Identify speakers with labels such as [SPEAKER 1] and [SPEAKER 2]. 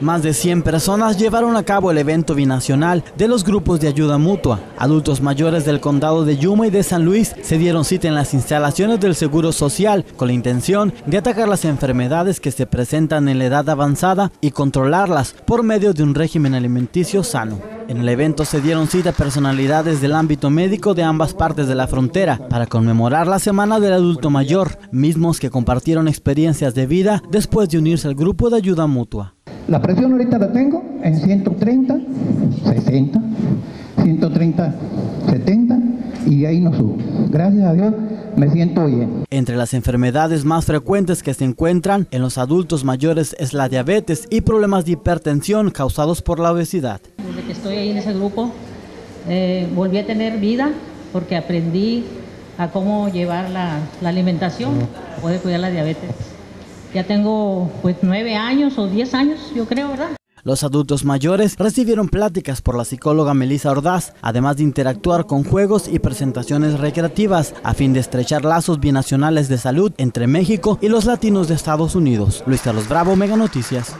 [SPEAKER 1] Más de 100 personas llevaron a cabo el evento binacional de los grupos de ayuda mutua. Adultos mayores del condado de Yuma y de San Luis se dieron cita en las instalaciones del Seguro Social con la intención de atacar las enfermedades que se presentan en la edad avanzada y controlarlas por medio de un régimen alimenticio sano. En el evento se dieron cita personalidades del ámbito médico de ambas partes de la frontera para conmemorar la Semana del Adulto Mayor, mismos que compartieron experiencias de vida después de unirse al grupo de ayuda mutua.
[SPEAKER 2] La presión ahorita la tengo en 130, 60, 130, 70 y ahí no subo. Gracias a Dios me siento bien.
[SPEAKER 1] Entre las enfermedades más frecuentes que se encuentran en los adultos mayores es la diabetes y problemas de hipertensión causados por la obesidad.
[SPEAKER 3] Desde que estoy ahí en ese grupo, eh, volví a tener vida porque aprendí a cómo llevar la, la alimentación, poder cuidar la diabetes. Ya tengo pues nueve años o diez años, yo creo, ¿verdad?
[SPEAKER 1] Los adultos mayores recibieron pláticas por la psicóloga Melissa Ordaz, además de interactuar con juegos y presentaciones recreativas a fin de estrechar lazos binacionales de salud entre México y los latinos de Estados Unidos. Luis Carlos Bravo, Mega Noticias.